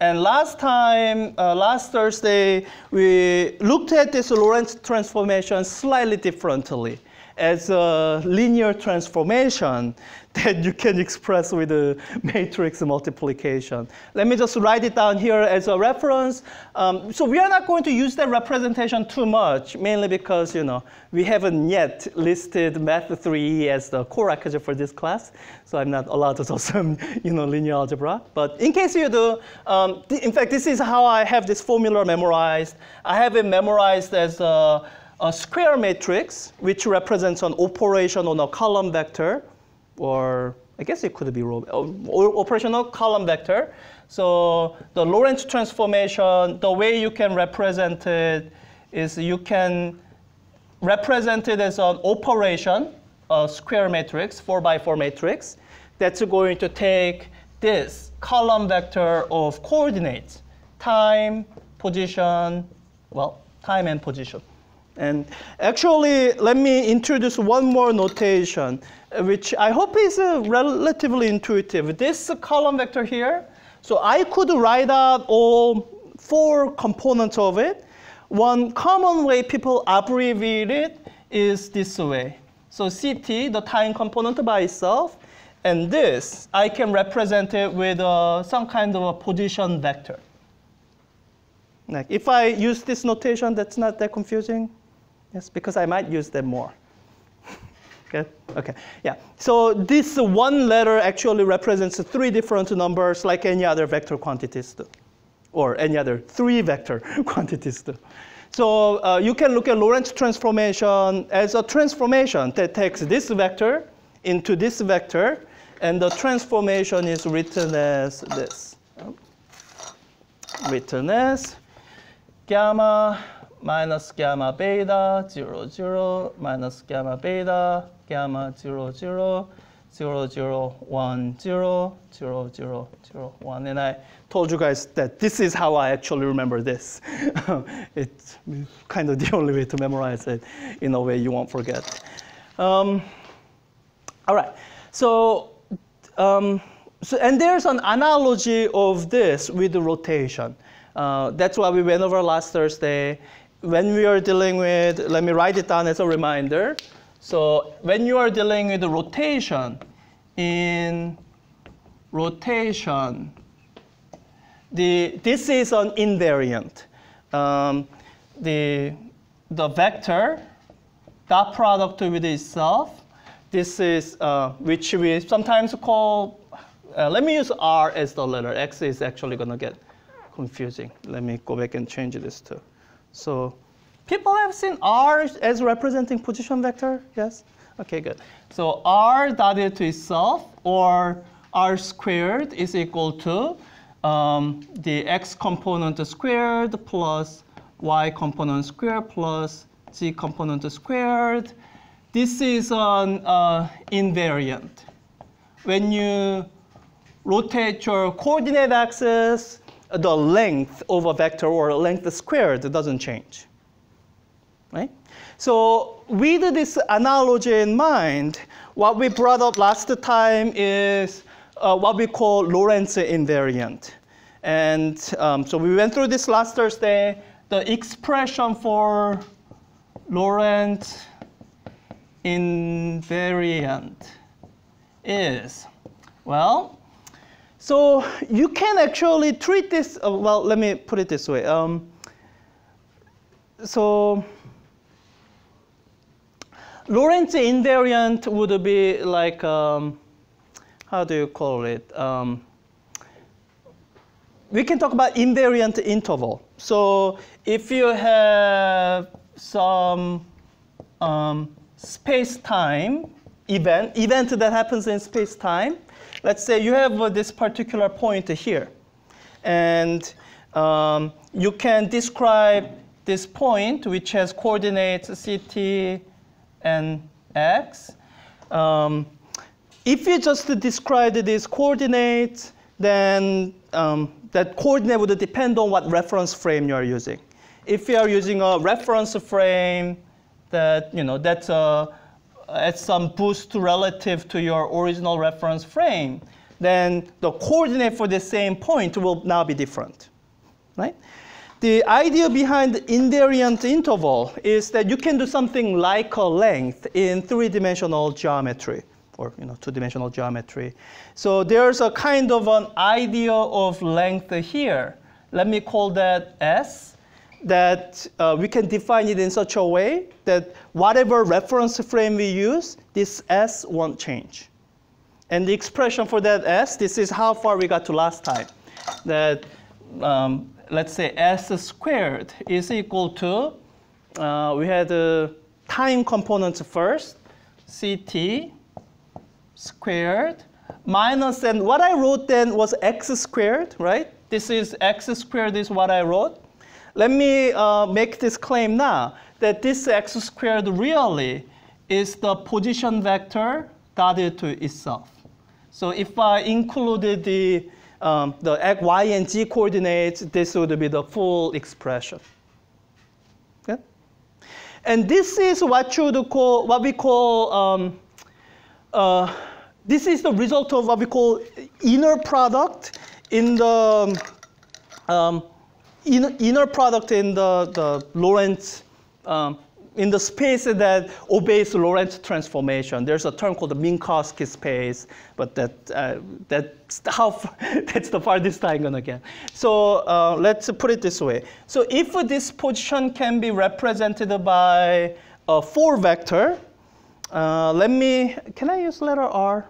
And last time, uh, last Thursday, we looked at this Lorentz transformation slightly differently as a linear transformation that you can express with a matrix multiplication. Let me just write it down here as a reference. Um, so we are not going to use that representation too much, mainly because you know we haven't yet listed Math 3 as the core architecture for this class. So I'm not allowed to do some you know linear algebra. But in case you do, um, in fact, this is how I have this formula memorized. I have it memorized as a, a square matrix, which represents an operation on a column vector or I guess it could be row, uh, or operational column vector. So the Lorentz transformation, the way you can represent it is you can represent it as an operation, a square matrix, four by four matrix, that's going to take this column vector of coordinates, time, position, well, time and position. And actually, let me introduce one more notation which I hope is uh, relatively intuitive. This column vector here, so I could write out all four components of it. One common way people abbreviate it is this way. So CT, the time component by itself, and this, I can represent it with uh, some kind of a position vector. Like if I use this notation, that's not that confusing. Yes, because I might use them more. Okay. Okay. Yeah. So this one letter actually represents three different numbers like any other vector quantities do, or any other three vector quantities do. So uh, you can look at Lorentz transformation as a transformation that takes this vector into this vector, and the transformation is written as this. Written as gamma minus gamma beta 0, 0 minus gamma beta gamma 0, 0, 0, 0, 1, 0, 0, 0, 0, 1. And I told you guys that this is how I actually remember this. it's kind of the only way to memorize it in a way you won't forget. Um, all right, so, um, so, and there's an analogy of this with the rotation. Uh, that's what we went over last Thursday. When we are dealing with, let me write it down as a reminder. So when you are dealing with rotation, in rotation, the, this is an invariant. Um, the, the vector, dot product with itself, this is, uh, which we sometimes call, uh, let me use R as the letter. X is actually going to get confusing. Let me go back and change this too. So People have seen R as representing position vector, yes? Okay, good. So R dotted to itself or R squared is equal to um, the X component squared plus Y component squared plus Z component squared. This is an uh, invariant. When you rotate your coordinate axis, the length of a vector or length squared doesn't change right? So with this analogy in mind, what we brought up last time is uh, what we call Lorentz invariant. And um, so we went through this last Thursday. The expression for Lorentz invariant is, well, so you can actually treat this, uh, well, let me put it this way. Um, so Lorentz invariant would be like, um, how do you call it? Um, we can talk about invariant interval. So if you have some um, space-time event, event that happens in space-time, let's say you have uh, this particular point here. And um, you can describe this point, which has coordinates ct, and x. Um, if you just describe these coordinates, then um, that coordinate would depend on what reference frame you are using. If you are using a reference frame that, you know, that's a, at some boost relative to your original reference frame, then the coordinate for the same point will now be different, right? The idea behind the invariant interval is that you can do something like a length in three-dimensional geometry or you know, two-dimensional geometry. So there's a kind of an idea of length here. Let me call that S, that uh, we can define it in such a way that whatever reference frame we use, this S won't change. And the expression for that S, this is how far we got to last time. That, um, let's say S squared is equal to, uh, we had the time components first, CT squared minus, and what I wrote then was x squared, right? This is x squared is what I wrote. Let me uh, make this claim now, that this x squared really is the position vector dotted to itself. So if I included the, um, the y, and z coordinates, this would be the full expression. And this is what you would call, what we call um, uh, this is the result of what we call inner product in the um, inner, inner product in the, the Lorentz um, in the space that obeys Lorentz transformation. There's a term called the Minkowski space, but that uh, that's how that's the farthest I'm gonna get. So uh, let's put it this way. So if this position can be represented by a four vector, uh, let me, can I use letter R?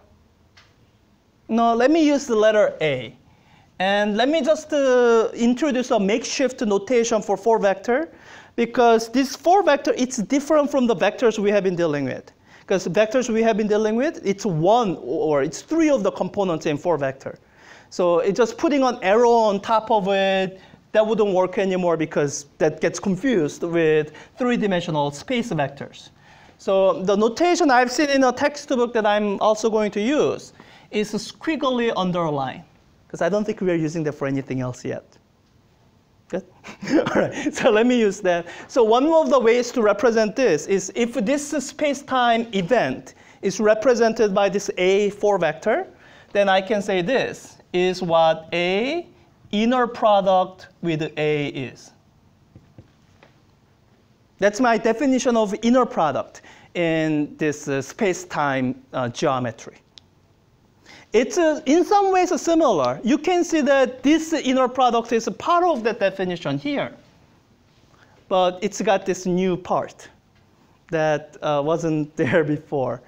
No, let me use the letter A. And let me just uh, introduce a makeshift notation for four vector because this four vector, it's different from the vectors we have been dealing with. Because vectors we have been dealing with, it's one or it's three of the components in four vector. So it's just putting an arrow on top of it, that wouldn't work anymore because that gets confused with three-dimensional space vectors. So the notation I've seen in a textbook that I'm also going to use is squiggly underline, because I don't think we're using that for anything else yet. Good? All right, so let me use that. So one of the ways to represent this is if this space-time event is represented by this A4 vector, then I can say this is what A inner product with A is. That's my definition of inner product in this uh, space-time uh, geometry. It's in some ways similar. You can see that this inner product is part of the definition here. But it's got this new part that uh, wasn't there before.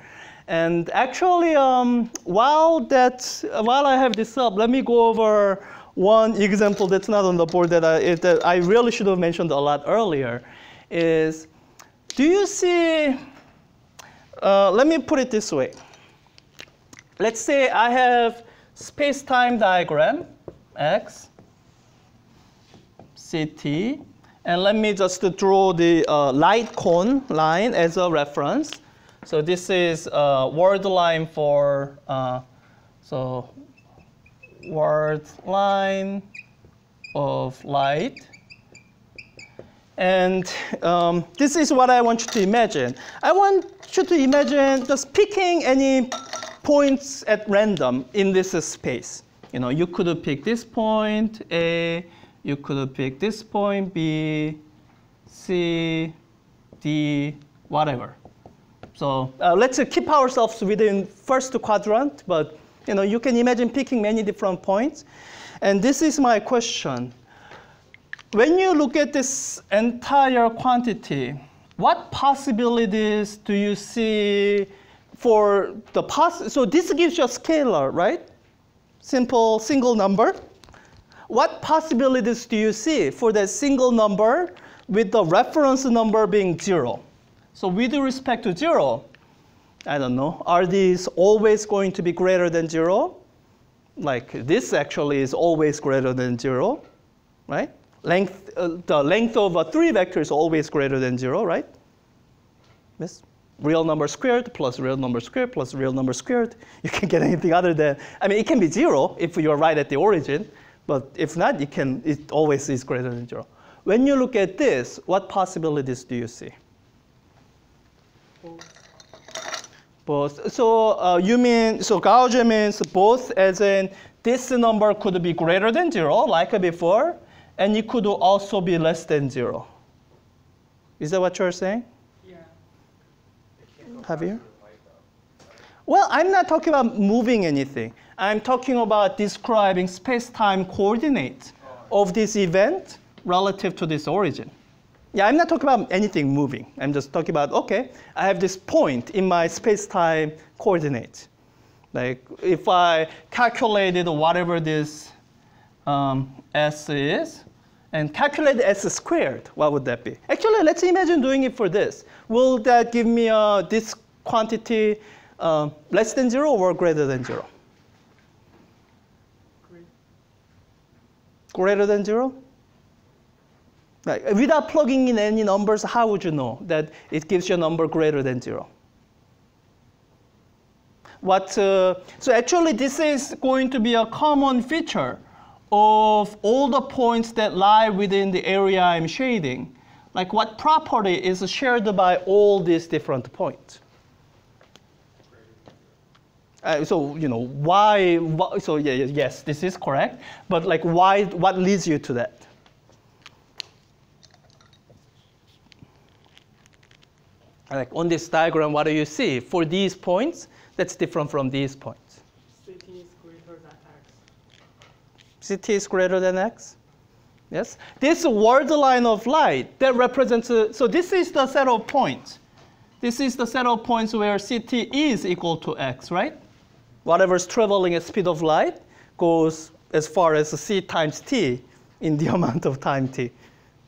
And actually, um, while, that, while I have this up, let me go over one example that's not on the board that I, that I really should have mentioned a lot earlier is, do you see, uh, let me put it this way. Let's say I have space-time diagram, x, ct, and let me just draw the uh, light cone line as a reference. So this is a world line for, uh, so world line of light. And um, this is what I want you to imagine. I want you to imagine just picking any points at random in this space. You know, you could pick this point A, you could pick this point B, C, D, whatever. So uh, let's uh, keep ourselves within first quadrant, but you know, you can imagine picking many different points. And this is my question when you look at this entire quantity, what possibilities do you see for the so this gives you a scalar, right? Simple single number. What possibilities do you see for that single number with the reference number being zero? So with respect to zero, I don't know, are these always going to be greater than zero? Like this actually is always greater than zero, right? length, uh, the length of a three vector is always greater than zero, right? Yes? Real number squared plus real number squared plus real number squared. You can get anything other than, I mean, it can be zero if you're right at the origin, but if not, you can, it always is greater than zero. When you look at this, what possibilities do you see? Both. So uh, you mean, so Gaussian means both as in this number could be greater than zero, like before, and it could also be less than zero. Is that what you're saying? Javier? Well, I'm not talking about moving anything. I'm talking about describing space-time coordinates of this event relative to this origin. Yeah, I'm not talking about anything moving. I'm just talking about, okay, I have this point in my space-time coordinate. Like if I calculated whatever this um, s is, and calculate s squared, what would that be? Actually, let's imagine doing it for this. Will that give me uh, this quantity uh, less than zero or greater than zero? Great. Greater than zero? Like, without plugging in any numbers, how would you know that it gives you a number greater than zero? What, uh, so actually this is going to be a common feature of all the points that lie within the area I'm shading. Like what property is shared by all these different points? Uh, so you know why? So yeah, yes, this is correct. But like, why? What leads you to that? Like on this diagram, what do you see? For these points, that's different from these points. CT is greater than X. CT is greater than X? Yes? This world line of light, that represents, uh, so this is the set of points. This is the set of points where CT is equal to X, right? Whatever's traveling at speed of light goes as far as C times T in the amount of time T.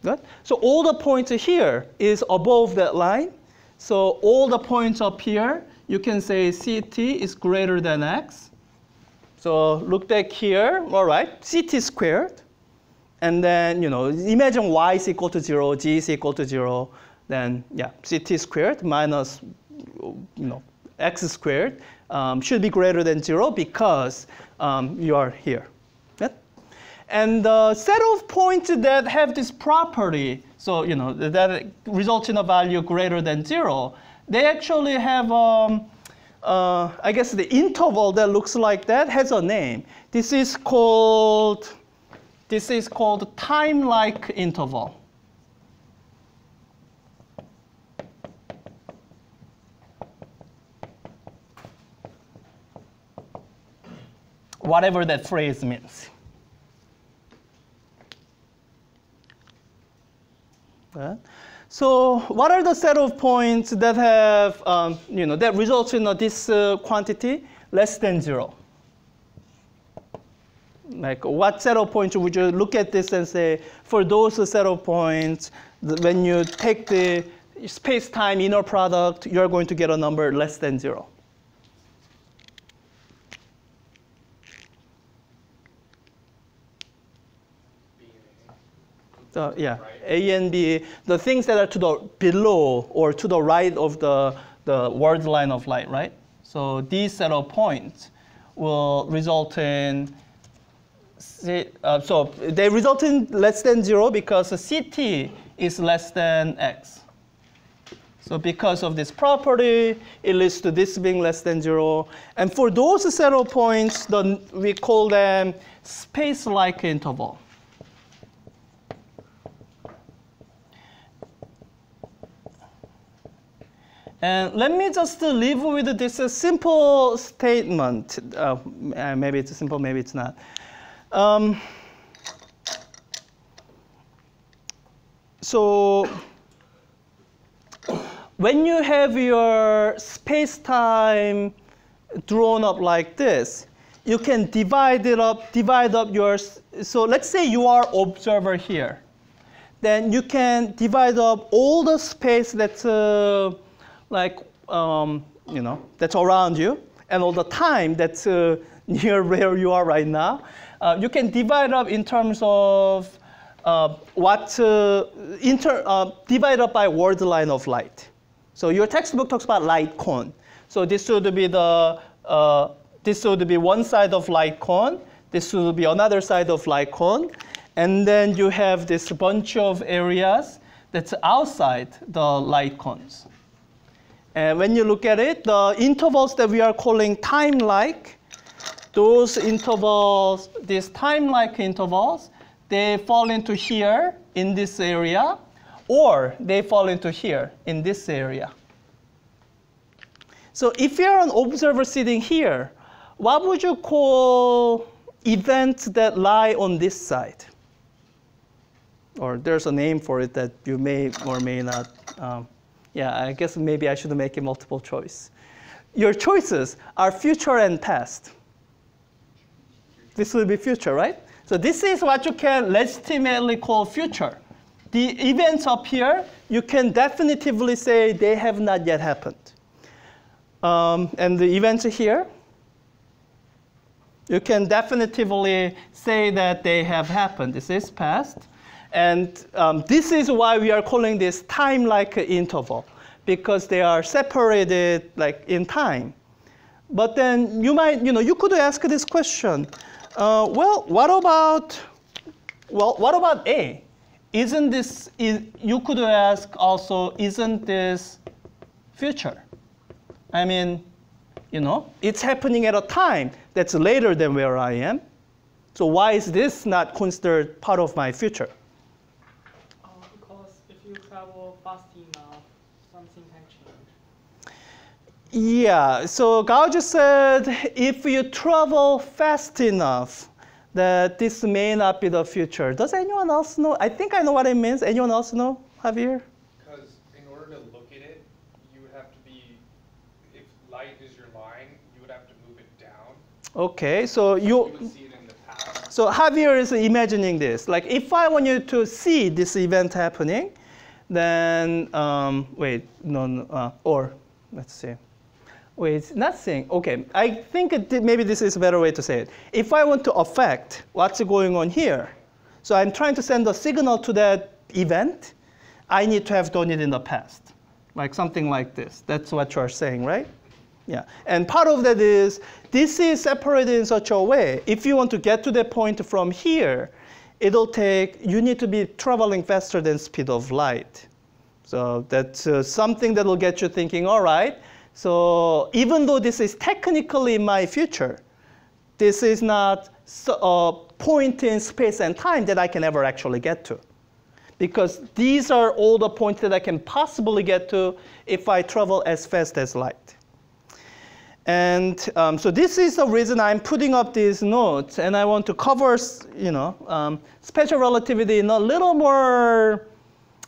Good? So all the points here is above that line. So all the points up here, you can say CT is greater than X. So look back here, all right, CT squared. And then, you know, imagine y is equal to zero, z is equal to zero, then yeah, CT squared minus, you know, x squared um, should be greater than zero because um, you are here. Yeah? And the set of points that have this property, so you know that results in a value greater than zero, they actually have, um, uh, I guess, the interval that looks like that has a name. This is called this is called time-like interval. Whatever that phrase means. Okay. So what are the set of points that have, um, you know, that results in uh, this uh, quantity less than zero? Like what set of points would you look at this and say, for those set of points, when you take the space-time inner product, you're going to get a number less than zero. The, yeah, A and B, the things that are to the below or to the right of the, the world line of light, right? So these set of points will result in, uh, so they result in less than zero because CT is less than X. So because of this property, it leads to this being less than zero. And for those set of points, the, we call them space-like interval. And let me just leave with this simple statement. Uh, maybe it's simple, maybe it's not. Um, so when you have your space-time drawn up like this, you can divide it up, divide up your, so let's say you are observer here. Then you can divide up all the space that's uh, like, um, you know, that's around you and all the time that's uh, near where you are right now. Uh, you can divide up in terms of uh, what, uh, inter, uh, divide up by world line of light. So your textbook talks about light cone. So this would be the, uh, this would be one side of light cone. This would be another side of light cone. And then you have this bunch of areas that's outside the light cones. And when you look at it, the intervals that we are calling time-like, those intervals, these time-like intervals, they fall into here in this area, or they fall into here in this area. So if you're an observer sitting here, what would you call events that lie on this side? Or there's a name for it that you may or may not. Um, yeah, I guess maybe I should make a multiple choice. Your choices are future and past. This will be future, right? So this is what you can legitimately call future. The events up here, you can definitively say they have not yet happened. Um, and the events here, you can definitively say that they have happened. This is past. And um, this is why we are calling this time-like interval, because they are separated like in time. But then you might, you know, you could ask this question. Uh, well, what about, well, what about A? Isn't this, is, you could ask also, isn't this future? I mean, you know, it's happening at a time that's later than where I am. So why is this not considered part of my future? Uh, because if you travel fast enough, something can change. Yeah, so Gauge said if you travel fast enough, that this may not be the future. Does anyone else know? I think I know what it means. Anyone else know, Javier? Because in order to look at it, you would have to be, if light is your line, you would have to move it down. Okay, so You you, would see it in the past. so Javier is imagining this. Like if I want you to see this event happening, then, um, wait, no, no uh, or, let's see. Wait, nothing. Okay, I think maybe this is a better way to say it. If I want to affect what's going on here, so I'm trying to send a signal to that event, I need to have done it in the past, like something like this. That's what you're saying, right? Yeah, and part of that is this is separated in such a way. If you want to get to the point from here, it'll take, you need to be traveling faster than speed of light. So that's uh, something that will get you thinking, all right, so even though this is technically my future, this is not a point in space and time that I can ever actually get to. Because these are all the points that I can possibly get to if I travel as fast as light. And um, so this is the reason I'm putting up these notes, and I want to cover, you know, um, special relativity in a little more,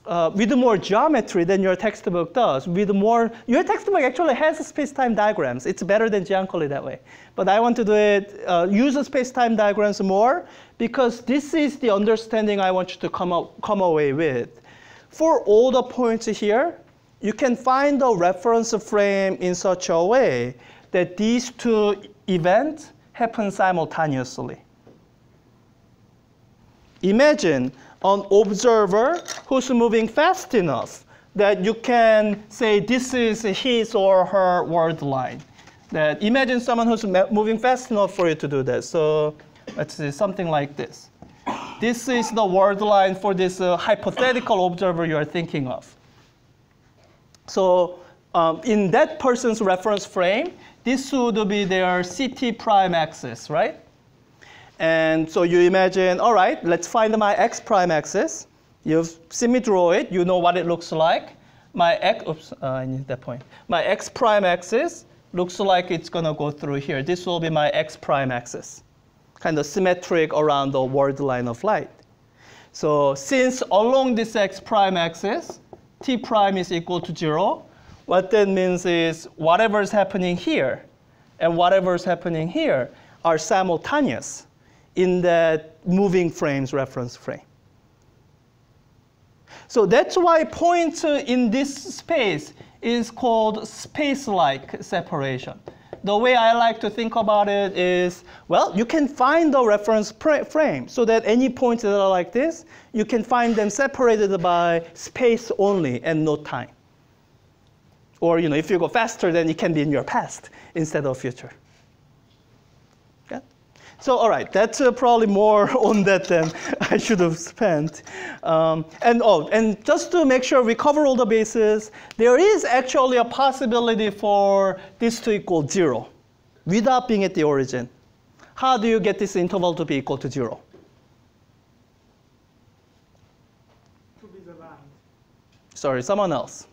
uh, with more geometry than your textbook does. With more, your textbook actually has space-time diagrams. It's better than Giancoli that way. But I want to do it, uh, use space-time diagrams more because this is the understanding I want you to come up, come away with. For all the points here, you can find the reference frame in such a way that these two events happen simultaneously. Imagine an observer who's moving fast enough that you can say this is his or her world line. That imagine someone who's moving fast enough for you to do that. So let's say something like this. This is the world line for this uh, hypothetical observer you are thinking of. So um, in that person's reference frame, this would be their CT prime axis, right? And so you imagine, all right, let's find my x prime axis. You've seen me draw it. You know what it looks like. My x, oops, uh, I need that point. My x prime axis looks like it's gonna go through here. This will be my x prime axis, kind of symmetric around the world line of light. So since along this x prime axis, t prime is equal to zero, what that means is whatever is happening here and whatever is happening here are simultaneous in that moving frame's reference frame. So that's why points in this space is called space-like separation. The way I like to think about it is, well, you can find the reference frame so that any points that are like this, you can find them separated by space only and no time. Or you know, if you go faster, then it can be in your past instead of future. Yeah? So all right, that's uh, probably more on that than I should have spent. Um, and oh, and just to make sure we cover all the bases, there is actually a possibility for this to equal zero without being at the origin. How do you get this interval to be equal to zero? To be the line. Sorry, someone else.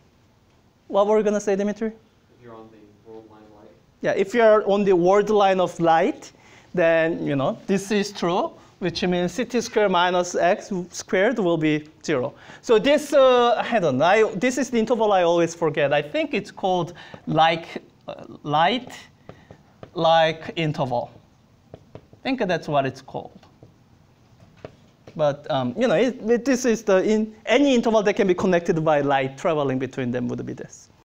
What were you gonna say, Dimitri? If you're on the world line light, Yeah, if you're on the world line of light, then you know this is true, which means ct squared minus x squared will be zero. So this, uh, hold on, I, this is the interval I always forget. I think it's called like uh, light like interval. I think that's what it's called. But um, you know, it, it- this is the in any interval that can be connected by light traveling between them would be this.